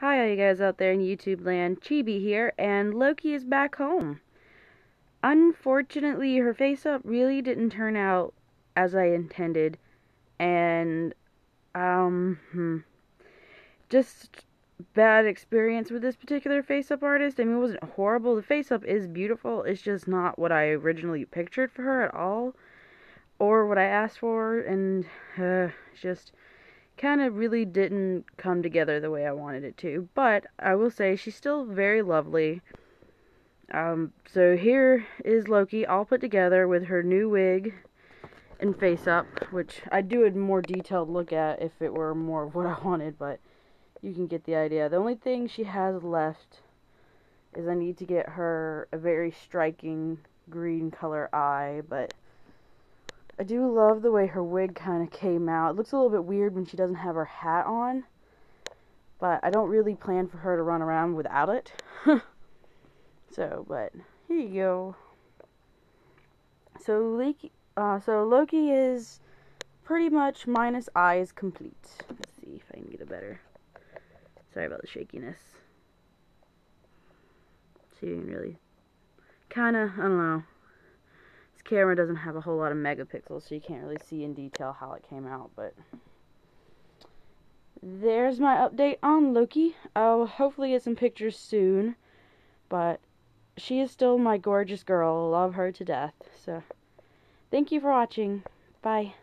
Hi, all you guys out there in YouTube land. Chibi here, and Loki is back home. Unfortunately, her face up really didn't turn out as I intended, and, um, hmm, just bad experience with this particular face up artist. I mean, it wasn't horrible. The face up is beautiful. It's just not what I originally pictured for her at all, or what I asked for, and, uh, just kind of really didn't come together the way I wanted it to. But I will say she's still very lovely. Um, so here is Loki all put together with her new wig and face up, which I'd do a more detailed look at if it were more of what I wanted, but you can get the idea. The only thing she has left is I need to get her a very striking green color eye, but I do love the way her wig kind of came out. It looks a little bit weird when she doesn't have her hat on. But I don't really plan for her to run around without it. so, but here you go. So Loki, uh, so Loki is pretty much minus eyes complete. Let's see if I can get a better. Sorry about the shakiness. See, you can really kind of, I don't know. Camera doesn't have a whole lot of megapixels, so you can't really see in detail how it came out, but there's my update on Loki. I'll hopefully get some pictures soon, but she is still my gorgeous girl. Love her to death. So, thank you for watching. Bye.